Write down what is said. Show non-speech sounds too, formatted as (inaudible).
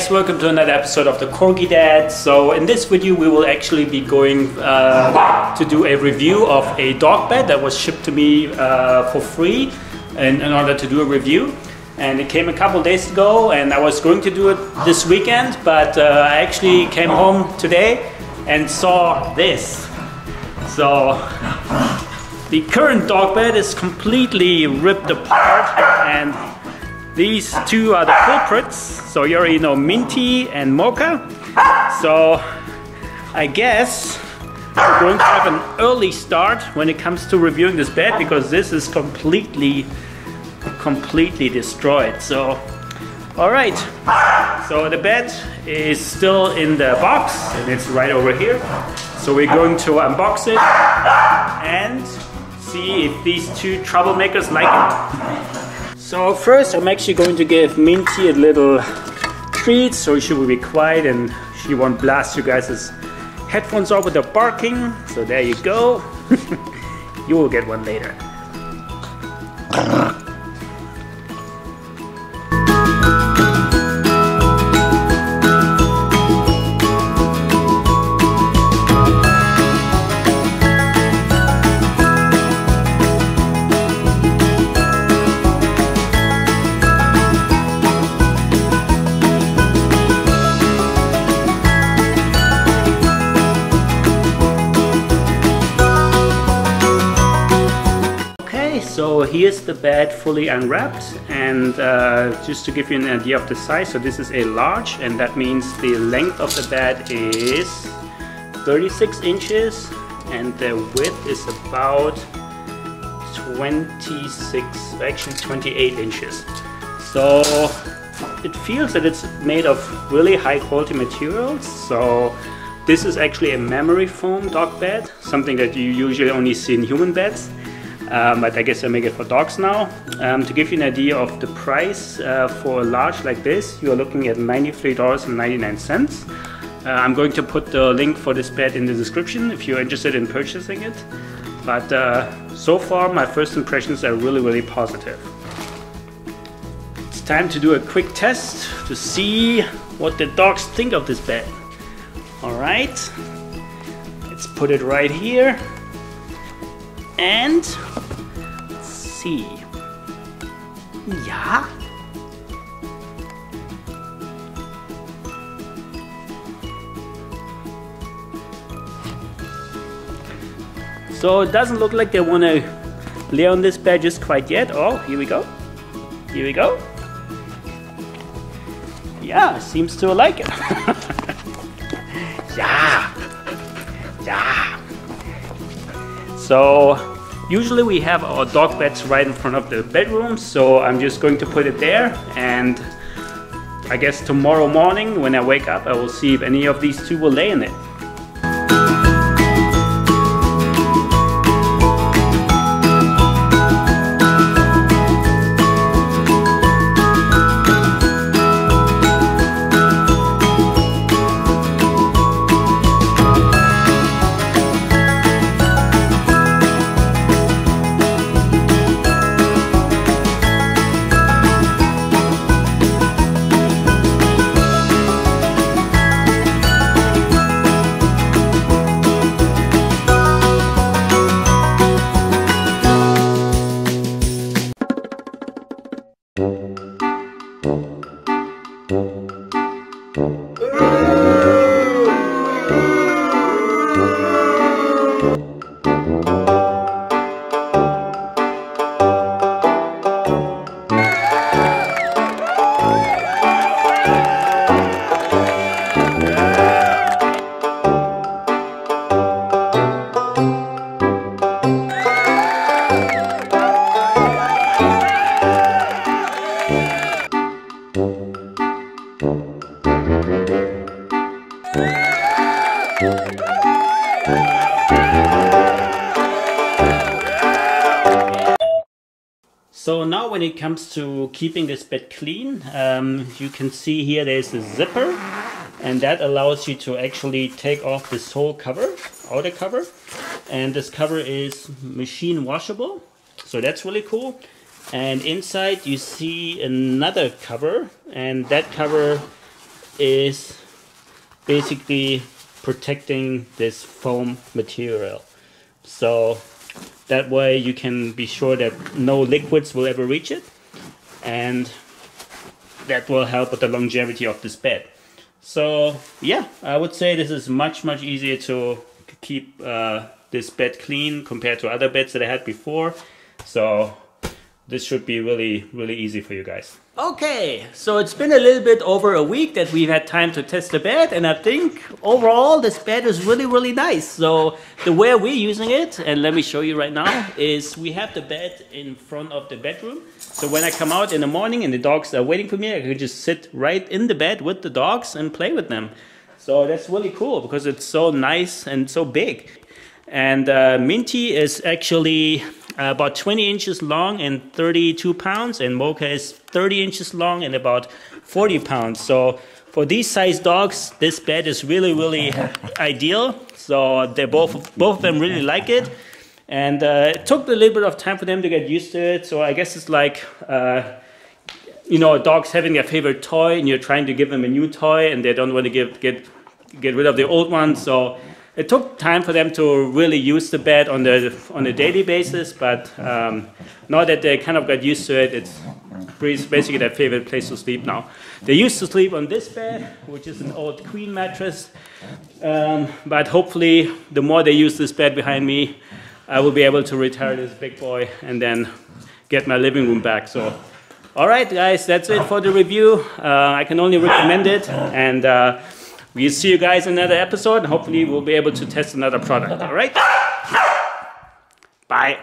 guys, welcome to another episode of the Corgi Dad. So in this video we will actually be going uh, to do a review of a dog bed that was shipped to me uh, for free in, in, order to do a review. And it came a couple days ago and I was going to do it this weekend, but uh, I actually came home today and saw this. So the current dog bed is completely ripped apart and these two are the culprits. So you already know Minty and Mocha. So I guess we're going to have an early start when it comes to reviewing this bed because this is completely, completely destroyed. So, all right. So the bed is still in the box and it's right over here. So we're going to unbox it and see if these two troublemakers like it. So first I'm actually going to give Minty a little treat so she will be quiet and she won't blast you guys' headphones off with the barking. So there you go. (laughs) you will get one later. So here's the bed fully unwrapped and uh, just to give you an idea of the size, so this is a large and that means the length of the bed is 36 inches and the width is about 26, actually 28 inches. So it feels that it's made of really high quality materials. So this is actually a memory foam dog bed, something that you usually only see in human beds um, but I guess I make it for dogs now. Um, to give you an idea of the price uh, for a large like this, you are looking at $93.99. Uh, I'm going to put the link for this bed in the description if you're interested in purchasing it. But uh, so far my first impressions are really really positive. It's time to do a quick test to see what the dogs think of this bed. Alright, let's put it right here and let's see. Ja? So it doesn't look like they want to lay on this bed just quite yet. Oh, here we go. Here we go. Yeah, seems to like it. (laughs) yeah. Yeah. So Usually we have our dog beds right in front of the bedroom, so I'm just going to put it there and I guess tomorrow morning when I wake up I will see if any of these two will lay in it. So now when it comes to keeping this bed clean, um, you can see here there's a zipper and that allows you to actually take off this whole cover, outer cover. And this cover is machine washable, so that's really cool. And inside you see another cover and that cover is basically protecting this foam material. So that way you can be sure that no liquids will ever reach it and that will help with the longevity of this bed. So yeah, I would say this is much, much easier to keep uh, this bed clean compared to other beds that I had before. So this should be really, really easy for you guys. Okay, so it's been a little bit over a week that we've had time to test the bed and I think overall this bed is really, really nice. So the way we're using it, and let me show you right now, is we have the bed in front of the bedroom. So when I come out in the morning and the dogs are waiting for me, I can just sit right in the bed with the dogs and play with them. So that's really cool because it's so nice and so big. And uh, Minty is actually about 20 inches long and 32 pounds, and Mocha is 30 inches long and about 40 pounds. So for these size dogs, this bed is really, really (laughs) ideal. So they both both of them really like it, and uh, it took a little bit of time for them to get used to it. So I guess it's like. Uh, you know, dogs having their favorite toy, and you're trying to give them a new toy, and they don't want to give, get get rid of the old one. So it took time for them to really use the bed on the on a daily basis, but um, now that they kind of got used to it, it's basically their favorite place to sleep now. They used to sleep on this bed, which is an old queen mattress, um, but hopefully the more they use this bed behind me, I will be able to retire this big boy and then get my living room back. So, all right, guys, that's it for the review. Uh, I can only recommend it and. Uh, We'll see you guys in another episode. And hopefully, we'll be able to test another product. All right? Bye.